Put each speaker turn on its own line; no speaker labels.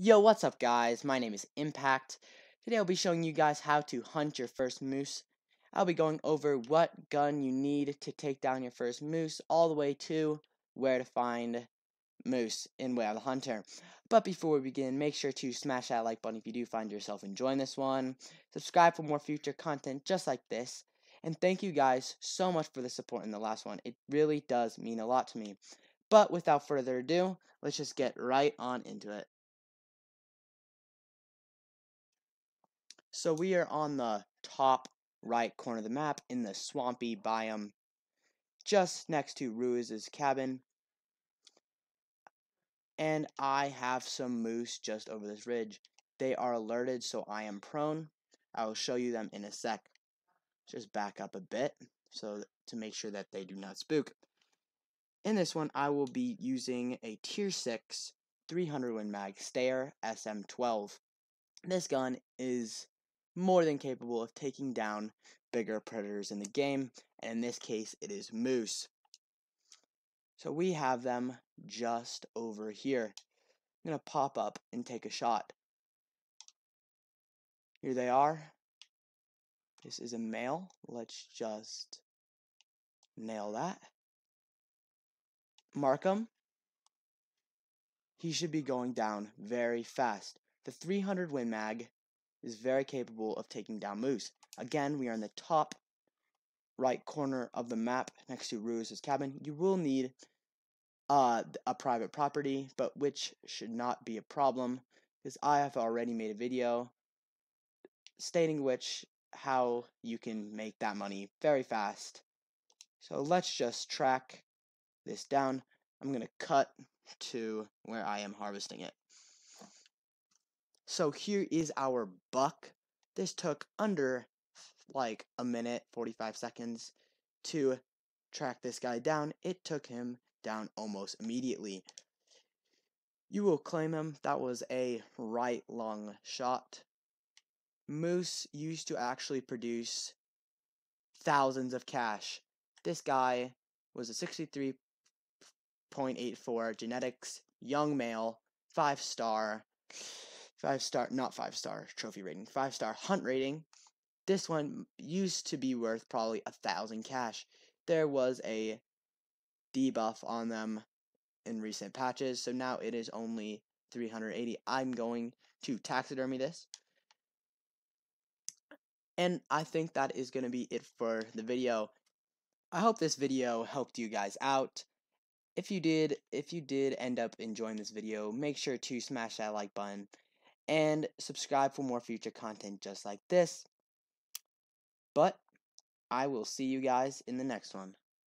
Yo, what's up guys? My name is Impact. Today I'll be showing you guys how to hunt your first moose. I'll be going over what gun you need to take down your first moose, all the way to where to find moose in Way of the Hunter. But before we begin, make sure to smash that like button if you do find yourself enjoying this one. Subscribe for more future content just like this. And thank you guys so much for the support in the last one. It really does mean a lot to me. But without further ado, let's just get right on into it. So we are on the top right corner of the map in the swampy biome, just next to Ruiz's cabin. And I have some moose just over this ridge. They are alerted, so I am prone. I will show you them in a sec. Just back up a bit so to make sure that they do not spook. In this one, I will be using a Tier 6 300 Win Mag Steyr SM12. This gun is more than capable of taking down bigger predators in the game, and in this case, it is moose. So we have them just over here. I'm going to pop up and take a shot. Here they are. This is a male. Let's just nail that. Mark him. He should be going down very fast. The 300 Win Mag is very capable of taking down moose. Again, we are in the top right corner of the map next to Ruiz's cabin. You will need uh, a private property, but which should not be a problem because I have already made a video stating which how you can make that money very fast. So let's just track this down. I'm going to cut to where I am harvesting it. So here is our buck. This took under like a minute, 45 seconds to track this guy down. It took him down almost immediately. You will claim him. That was a right long shot. Moose used to actually produce thousands of cash. This guy was a 63.84 genetics, young male, 5 star five star, not five star trophy rating, five star hunt rating. This one used to be worth probably a thousand cash. There was a debuff on them in recent patches, so now it is only 380. I'm going to taxidermy this. And I think that is going to be it for the video. I hope this video helped you guys out. If you did, if you did end up enjoying this video, make sure to smash that like button and subscribe for more future content just like this. But I will see you guys in the next one.